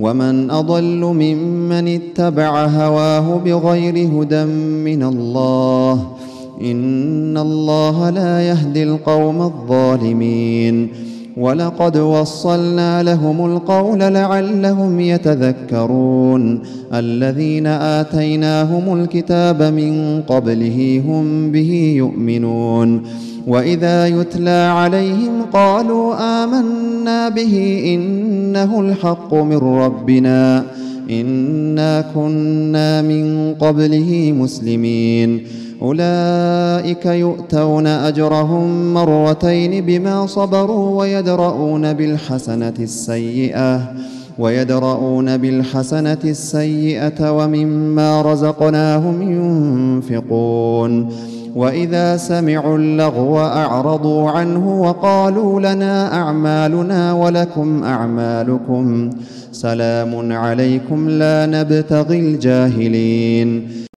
ومن أضل ممن اتبع هواه بغير هدى من الله إن الله لا يهدي القوم الظالمين ولقد وصلنا لهم القول لعلهم يتذكرون الذين آتيناهم الكتاب من قبله هم به يؤمنون وإذا يتلى عليهم قالوا آمنا به إنه الحق من ربنا. إنا كنا من قبله مسلمين. أولئك يؤتون أجرهم مرتين بما صبروا ويدرؤون بالحسنة السيئة ويدرؤون بالحسنة السيئة ومما رزقناهم ينفقون. وإذا سمعوا اللغو أعرضوا عنه وقالوا لنا أعمالنا ولكم أعمالكم. سلام عليكم لا نبتغي الجاهلين.